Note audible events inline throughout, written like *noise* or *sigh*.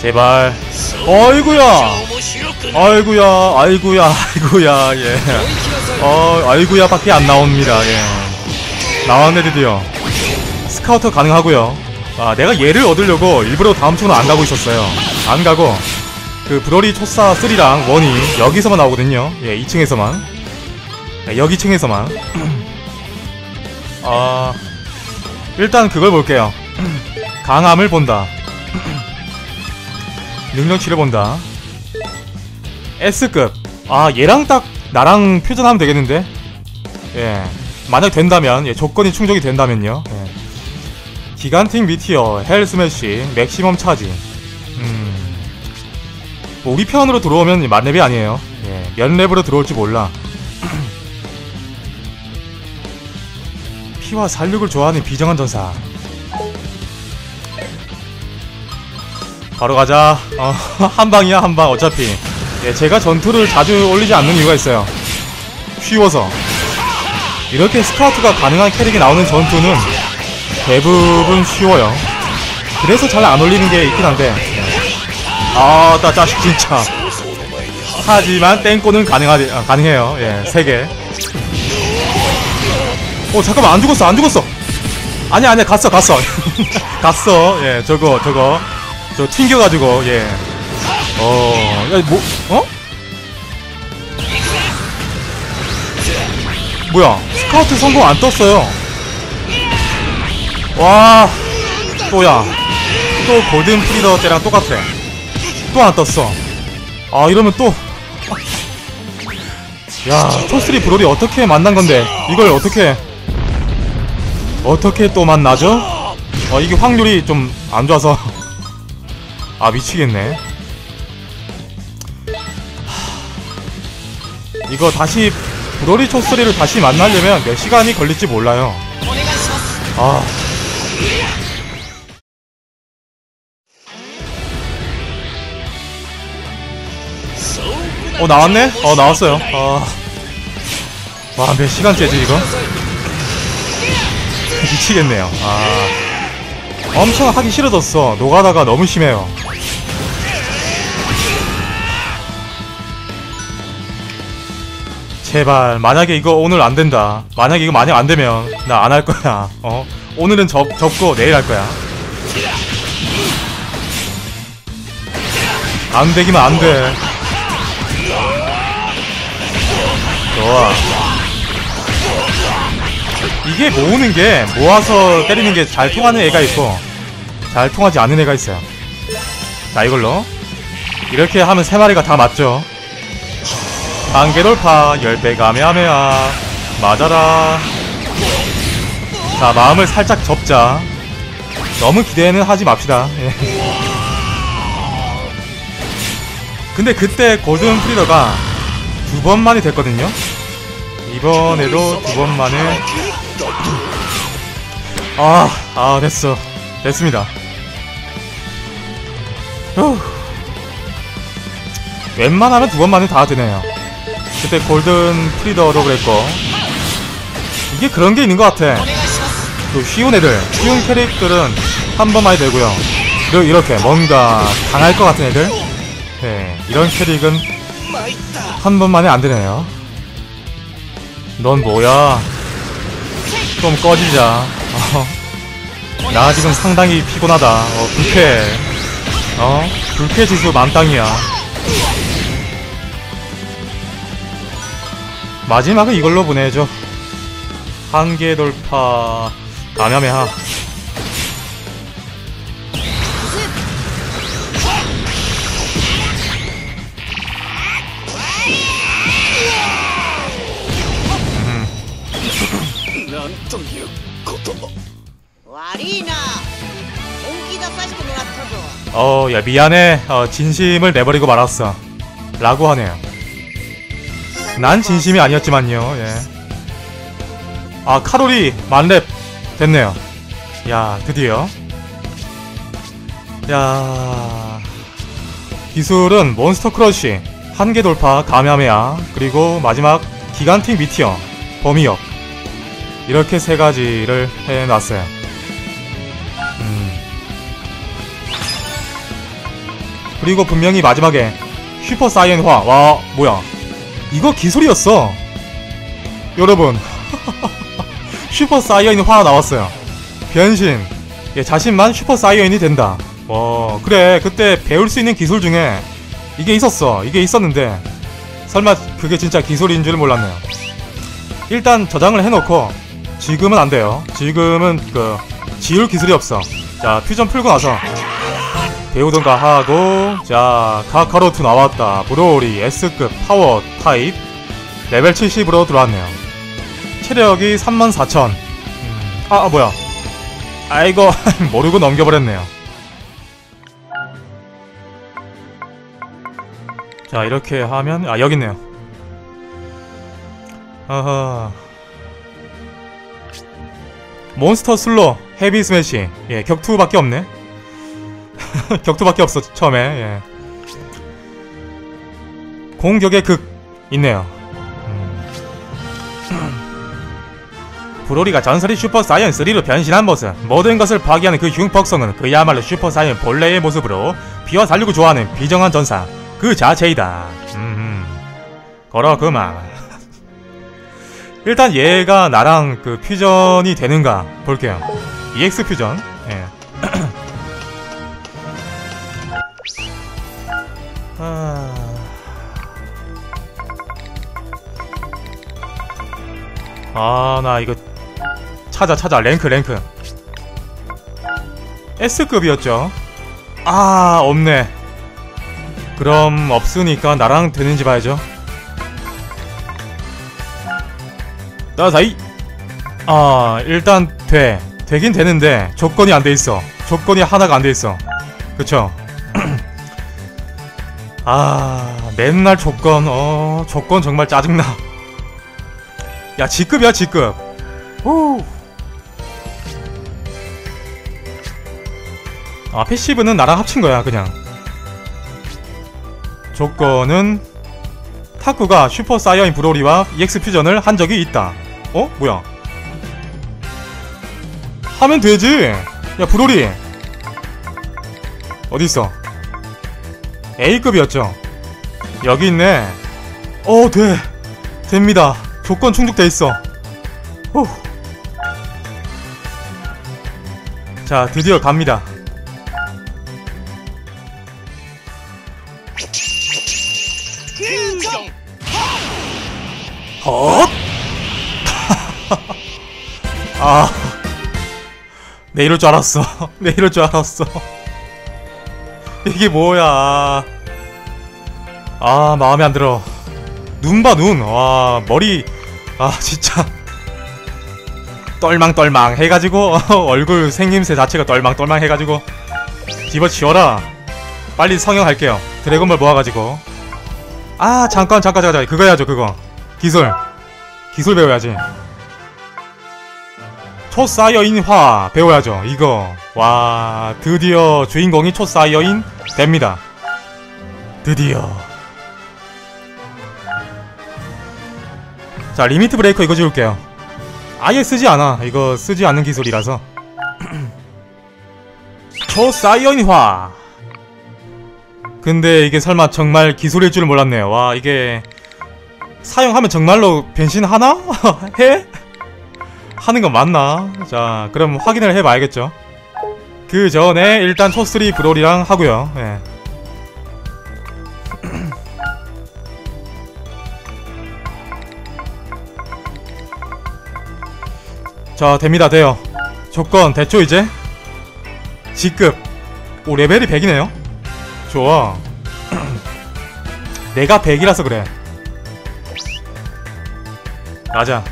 제발. 어이구야. 아이구야 아이구야 아이구야 예. 어, 아이구야 밖에 안 나옵니다 예. 나왔네 드디어. 스카우터 가능하고요. 아 내가 얘를 얻으려고 일부러 다음 주는 안 가고 있었어요. 안 가고. 그 브로리 초사 3랑 1이 여기서만 나오거든요. 예 2층에서만. 네, 여기 층에서만. *clears throat* 아 일단 그걸 볼게요. *clears throat* 강함을 본다 능력치를 본다. S급. 아 얘랑 딱 나랑 퓨전하면 되겠는데? 예. 만약 된다면 예, 조건이 충족이 된다면요. 예. gigantic meteor hell smash maximum charge. 음. 뭐 우리 편으로 들어오면 만렙이 아니에요. 예, 몇 렙으로 들어올지 몰라. *clears throat* 피와 살육을 좋아하는 비정한 전사 바로 가자. 어, *laughs* 한방이야 한방 어차피. 예, 제가 전투를 자주 올리지 않는 이유가 있어요. 쉬워서. 이렇게 스카우트가 가능한 캐릭이 나오는 전투는 대부분 쉬워요. 그래서 잘 안 올리는 게 있긴 한데. 아나 자식 진짜. 하지만 땡꼬는 가능하, 아, 가능해요. 예 3개. 어 잠깐만 안 죽었어 안 죽었어. 아니야 갔어 갔어. *laughs* 갔어. 예 저거 저거 저 튕겨가지고 예 어, 야, 뭐, 어? 뭐야, 스카우트 성공 안 떴어요. 와, 또야. 또 골든 프리더 때랑 똑같아. 또 안 떴어. 아, 이러면 또. 야, 초three 브로리 어떻게 만난 건데, 이걸 어떻게. 어떻게 또 만나죠? 어, 이게 확률이 좀 안 좋아서. 아, 미치겠네. 이거 다시 브로리 초three를 다시 만나려면 몇 시간이 걸릴지 몰라요. 아. 어 나왔네? 어 나왔어요. 아. 와 몇 시간째지 이거? *laughs* 미치겠네요. 아. 엄청 하기 싫어졌어. 노가다가 너무 심해요. 제발 만약에 이거 오늘 안 된다. 만약에 이거 만약 안 되면 나 안 할 거야. *laughs* 어? 오늘은 접, 접고 내일 할 거야. 안 되기만 안돼. 좋아. 이게 모으는 게 모아서 때리는 게 잘 통하는 애가 있고 잘 통하지 않는 애가 있어요. 자 이걸로. 이렇게 하면 세 마리가 다 맞죠 한개 돌파 10배 가메하메야. 맞아라. 자 마음을 살짝 접자. 너무 기대는 하지 맙시다. 예. 근데 그때 골든 프리더가 두 번만이 됐거든요. 이번에도 두 번만에 아, 아 됐어. 됐습니다. 후. 웬만하면 두 번만에 다 되네요 그때 골든 프리더도 그랬고. 이게 그런 게 있는 것 같아. 또 쉬운 애들 쉬운 캐릭들은 한 번만이 되고요. 그리고 이렇게 뭔가 강할 것 같은 애들? 네 이런 캐릭은 한 번만에 안 되네요. 넌 뭐야? 좀 꺼지자. 어. 나 지금 상당히 피곤하다. 어 불쾌 어? 불쾌 지수 만땅이야 마지막은 이걸로 보내죠. 한계 돌파 감염의 하. 어, 야 미안해. 어, 진심을 내버리고 말았어. 라고 하네요. 난 진심이 아니었지만요. 예. 아 카로리 만렙 됐네요. 야 드디어. 야 기술은 monster crush 한계 돌파 가메하메하 그리고 마지막 gigantic meteor 범위역 이렇게 세 가지를 해놨어요. 음. 그리고 분명히 마지막에 슈퍼 사이언화 와 뭐야 이거 기술이었어. 여러분 *laughs* 슈퍼 사이언화 나왔어요. 변신. 예, 자신만 슈퍼 사이언이 된다. 와 그래. 그때 배울 수 있는 기술 중에 이게 있었어. 이게 있었는데. 설마 그게 진짜 기술인 줄 몰랐네요. 일단 저장을 해놓고 지금은 안 돼요. 지금은 그 지울 기술이 없어. 자 퓨전 풀고 나서 배우던가 하고 자 카카로트 나왔다. 브로리 S급 파워 타입. 레벨 70으로 들어왔네요. 체력이 34,000 음, 아, 아 뭐야. 아이고 *laughs* 모르고 넘겨버렸네요. 자 이렇게 하면 아 여기 있네요. 아하. monster throw heavy smash 예 격투밖에 없네 *laughs* 격투밖에 없어 처음에. 예. 공격의 극 있네요. 음. *clears throat* 브로리가 전설의 슈퍼 사이언 3로 변신한 모습. 모든 것을 파괴하는 그 흉폭성은 그야말로 슈퍼 사이언 본래의 모습으로 피와 살육을 좋아하는 비정한 전사. 그 자체이다. 음, 걸어 그만 *laughs* 일단 얘가 나랑 그 퓨전이 되는가 볼게요. EX 퓨전 예. 아, 나 이거 찾아 찾아 랭크 랭크 S급이었죠. 아, 없네. 그럼 없으니까 나랑 되는지 봐야죠. 나사이. 아, 일단 돼. 되긴 되는데 조건이 안 돼 있어. 조건이 하나가 안 돼 있어. 그쵸? 아 맨날 조건 어 조건 정말 짜증나. 야 G급이야 G급. 후. 아 passive는 나랑 합친 거야 그냥. 조건은 타쿠가 슈퍼 사이언 브로리와 EX 퓨전을 한 적이 있다. 어? 뭐야? 하면 되지. 야 브로리. 어디있어 A급이었죠. 여기 있네. 어, 돼. 됩니다. 조건 충족돼 있어. 후. 자, 드디어 갑니다. 헛! *laughs* 아. 내 이럴 줄 알았어. *laughs* 내 이럴 줄 알았어. 이게 뭐야? 아 마음에 안 들어. 눈 봐 눈. 와 머리. 아 진짜. 똘망똘망 해가지고 *laughs* 얼굴 생김새 자체가 똘망똘망 해가지고 집어치워라. 빨리 성형할게요. 드래곤볼 모아가지고. 아 잠깐 잠깐 잠깐. 그거 해야죠 그거. 기술. 기술 배워야지 초사이어인 화 배워야죠 이거. 와 드디어 주인공이 초사이어인 됩니다. 드디어. 자 limit breaker 이거 지울게요. 아예 쓰지 않아. 이거 쓰지 않는 기술이라서. *clears throat* 초사이어인화. 근데 이게 설마 정말 기술일 줄 몰랐네요. 와 이게 사용하면 정말로 변신하나? *laughs* 해? 하는 건 맞나? 자 그럼 확인을 해봐야겠죠. 그 전에 일단 초스리 브롤이랑 하고요. 예. *clears throat* 자 됩니다. 돼요. 조건 됐죠 이제? G급. 오 레벨이 100이네요? 좋아. *clears throat* 내가 100이라서 그래. 맞아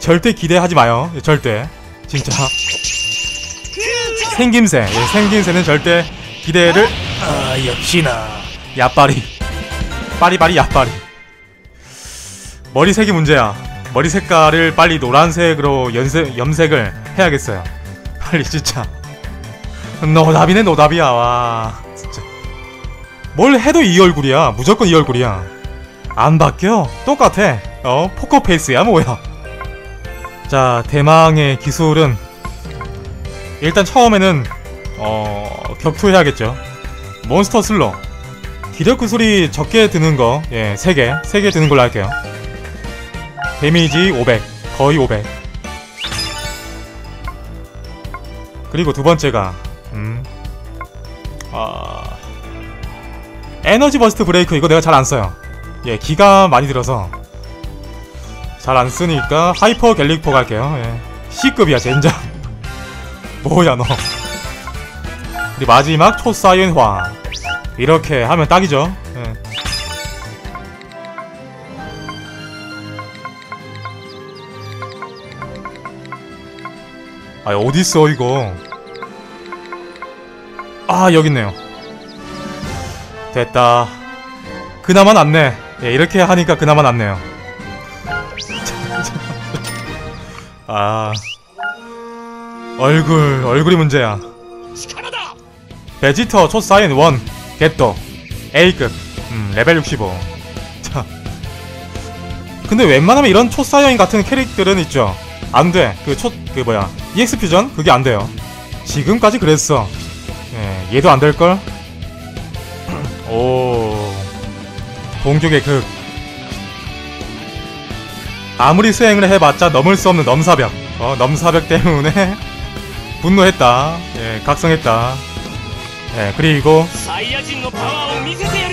절대 기대하지 마요. 예, 절대. 진짜. 생김새. 예, 생김새는 절대 기대를. 아, 역시나. 야빠리. 빠리빠리 야빠리. 머리색이 문제야. 머리 색깔을 빨리 노란색으로 연색, 염색을 해야겠어요. 빨리 진짜. 노답이네 노답이야 와 진짜 뭘 해도 이 얼굴이야 무조건 이 얼굴이야 안 바뀌어 똑같아 어 포커페이스야 뭐야 자 대망의 기술은 일단 처음에는 어 격투해야겠죠 몬스터 슬로 기력 구슬이 적게 드는 거, 예, 3개, 3개 드는 걸로 할게요. 데미지 500, 거의 500. 그리고 두 번째가, 음, 아, energy burst break 이거 내가 잘 안 써요. 예, 기가 많이 들어서 잘 안 쓰니까 hyper 갤릭포 갈게요. 예. C급이야, 젠장. *laughs* 뭐야 너. 그리고 마지막 초사이언화. 이렇게 하면 딱이죠. 예. 아 어딨어 이거 아 여깄네요 됐다 그나마 낫네 예, 이렇게 하니까 그나마 낫네요 아. 얼굴 얼굴이 문제야. 베지터 초사이언 1 get도 A급. 음, 레벨 65 자. 근데 웬만하면 이런 초사이언 같은 캐릭들은 있죠. 안돼. 그 초 그 뭐야. EX 퓨전 그게 안 돼요. 지금까지 그랬어. 예, 얘도 안 될걸? *clears throat* 오. 공격의 극 아무리 수행을 해봤자 넘을 수 없는 넘사벽. 어, 넘사벽 때문에 *laughs* 분노했다. 예, 각성했다. 예, 그리고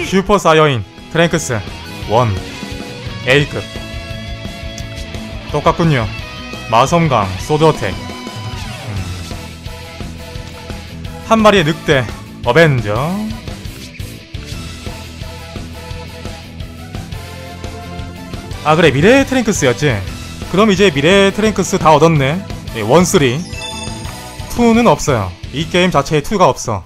슈퍼 사이어인 트랭크스 one A급 똑같군요. 마성강 sword attack. 음. 한 마리의 늑대 avenger. 아 그래. 미래 트랭크스였지? 그럼 이제 미래 트랭크스 다 얻었네. 예, one, three. 2는 없어요. 이 게임 자체에 2가 없어.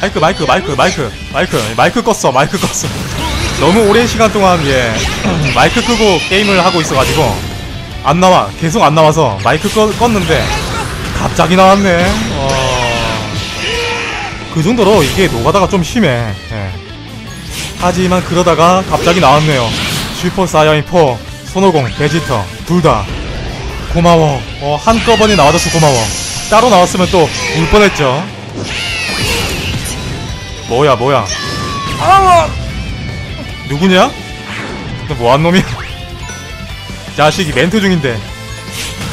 마이크 마이크 마이크 마이크. 마이크 마이크 껐어 마이크 껐어. 너무 오랜 시간 동안 예 *clears throat* 마이크 끄고 게임을 하고 있어가지고 안 나와. 계속 안 나와서 마이크 꺼, 껐는데 갑자기 나왔네. 어... 그 정도로 이게 노가다가 좀 심해. 예. 하지만 그러다가 갑자기 나왔네요. 슈퍼 사이언 4 손오공 베지터 둘 다. 고마워. 어, 한꺼번에 나와줘서 고마워. 따로 나왔으면 또 울 뻔했죠. 뭐야 뭐야. 아! 누구냐? 너 뭐한 놈이야? 자식이 멘트 중인데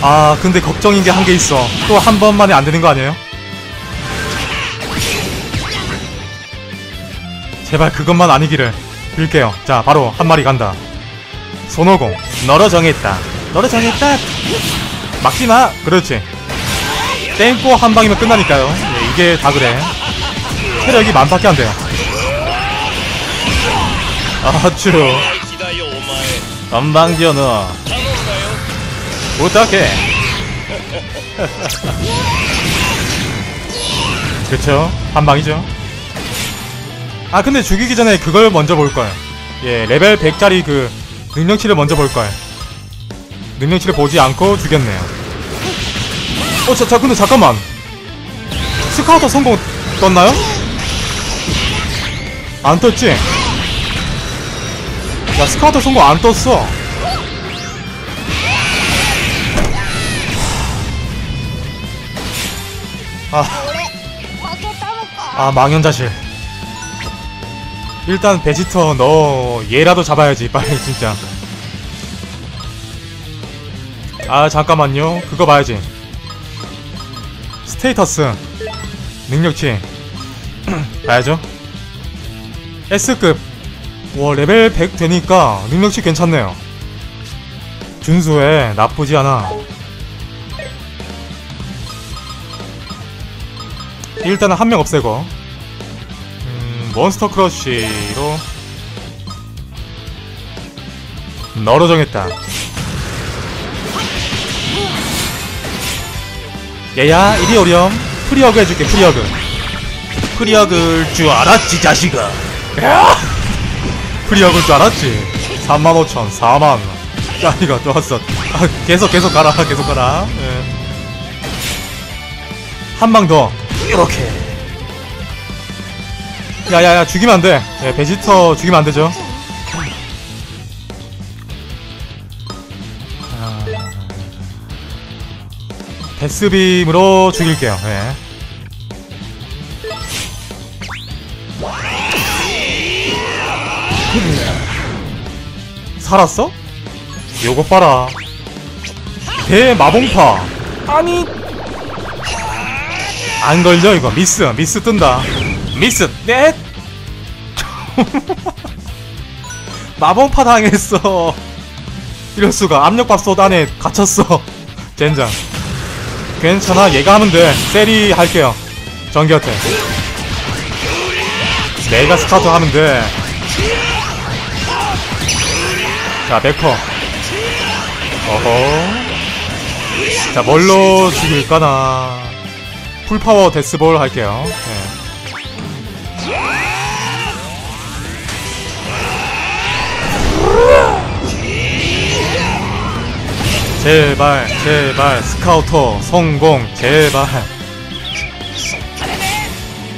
아 근데 걱정인 게 한게 있어. 또 한 번만에 안 되는 거 아니에요? 제발 그것만 아니기를 빌게요. 자 바로 한 마리 간다. 손오공. 너로 정했다. 너로 정했다. 막지마! 그렇지. 땡고 한 방이면 끝나니까요. 네, 이게 다 그래. 체력이 만밖에 안 돼요. 아쭈 건방지어 너. 부탁해. *laughs* 그쵸? 한 방이죠. 아 근데 죽이기 전에 그걸 먼저 볼 걸. 예, 레벨 100짜리 그 능력치를 먼저 볼 걸. 능력치를 보지 않고 죽였네요. 어, 자, 자, 근데 잠깐만. 스카우터 성공 떴나요? 안 떴지? 야, 스카우터 성공 안 떴어. 아. 아, 망연자실. 일단 베지터 너 얘라도 잡아야지 빨리 진짜. 아 잠깐만요. 그거 봐야지. status 능력치 *clears throat* 봐야죠. S급 와 레벨 100 되니까 능력치 괜찮네요. 준수해 나쁘지 않아. 일단은 한 명 없애고. 음, monster crush로. 너로 정했다. 얘야 이리 오렴. 프리어그 해줄게 프리어그. 프리어그일 줄 알았지 자식아. 야! 프리어그일 줄 알았지. 35,000 4만. 짜리가 좋았어. 아, 계속 계속 가라 계속 가라. 한방더 이렇게 야야야 죽이면 안돼 예, 베지터 죽이면 안되죠 아, 데스빔으로 죽일게요. 예. 살았어? 요거 봐라. 대마봉파. 아니. 안 걸려 이거 미스 미스 뜬다. 미스 넷. *laughs* 마봉파 당했어. 이럴 수가 압력밥솥 안에 갇혔어. 젠장. 괜찮아 얘가 하면 돼. 세리 할게요. 전기 attack. 내가 스타트 하면 돼. 자, 백퍼. 어허. 자, 뭘로 죽일까나. full power death ball 할게요. 네. 제발, 제발, 스카우터, 성공, 제발.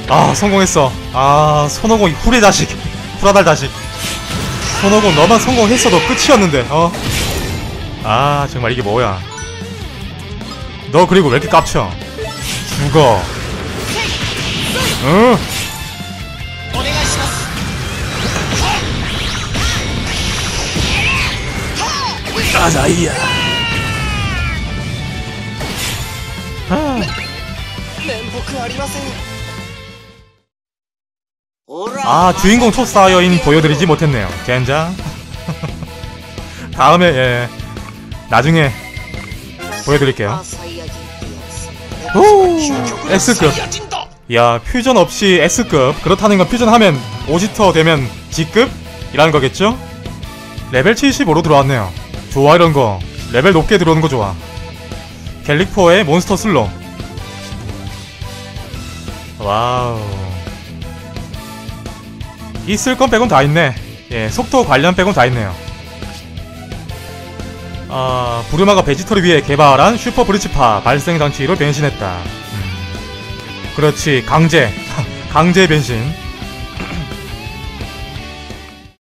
아, 성공했어. 아, 손오공 후레 자식. 후라달 자식. 손오공 너만 성공했어도 끝이었는데, 어? 아, 정말 이게 뭐야. 너 그리고 왜 이렇게 깝쳐? 누가? 응? 아나이야. 아. 아. 주인공 초사이어인 보여드리지 못했네요. 젠장. *laughs* 다음에 예. 나중에 보여드릴게요. 오! S급. 야 퓨전 없이 S급. 그렇다는 건 퓨전하면 오지터 되면 G급? 이라는 거겠죠? 레벨 75로 들어왔네요. 좋아 이런거. 레벨 높게 들어오는거 좋아. 갤릭포의 몬스터 슬러 와우. 있을 건 빼곤 다 있네. 예 속도 관련 빼곤 다 있네요. 아, 부르마가 베지터를 위해 개발한 슈퍼 브루츠파 발생 장치로 변신했다. 음. 그렇지 강제 *laughs* 강제 변신